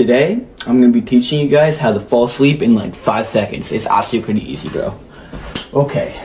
today I'm gonna be teaching you guys how to fall asleep in like five seconds. It's actually pretty easy, bro. Okay,